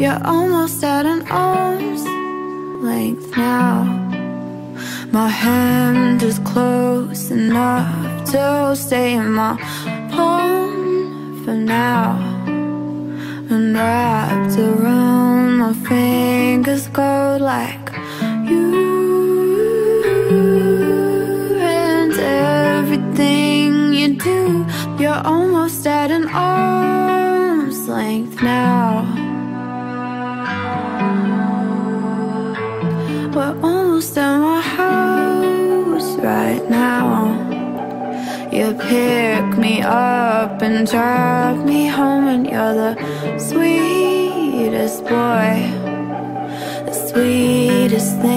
You're almost at an arm's length now. My hand is close enough to stay in my palm for now. And wrapped around my fingers cold like you. And everything you do, you're You pick me up and drive me home And you're the sweetest boy The sweetest thing.